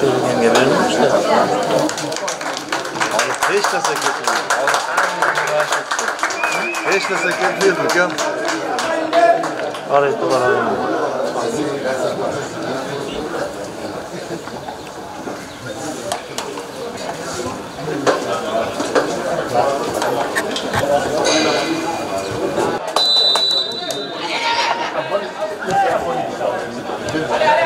Şöyle bir gelmeyelim. Deixa-se aqui comigo. Deixa-se aqui comigo no campo. Ora, então, ora, Olha, olha.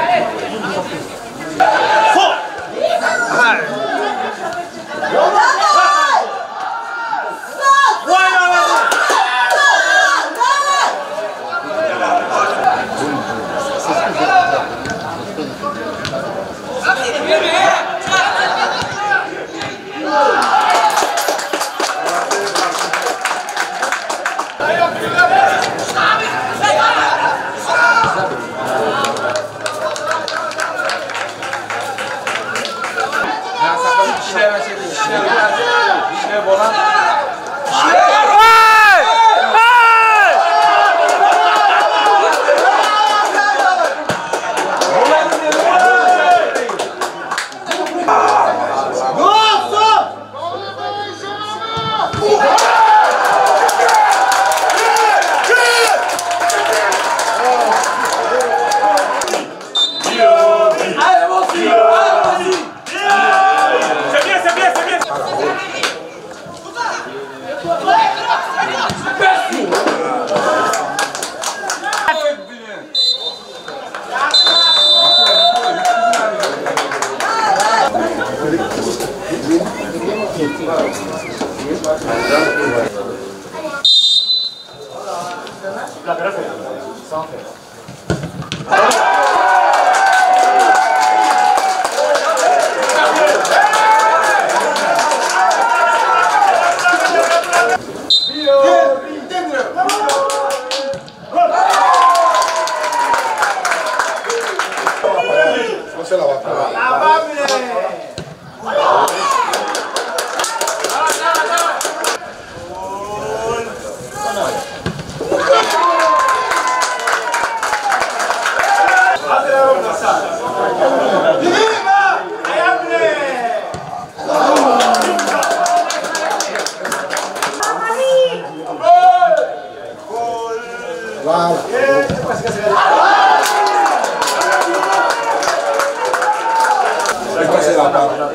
Gracias. Fala. Vai ser lá, para.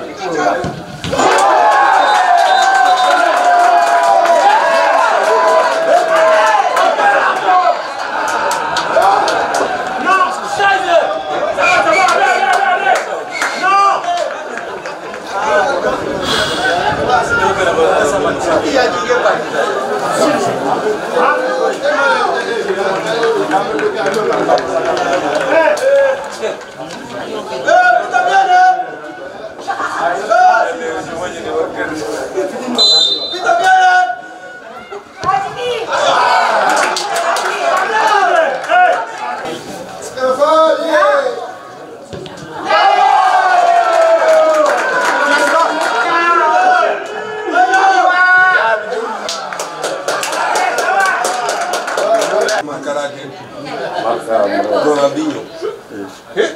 Iya juga Pak. 예, 예. 예, 부탁드려요. carácter. Ronaldinho. ¿Qué?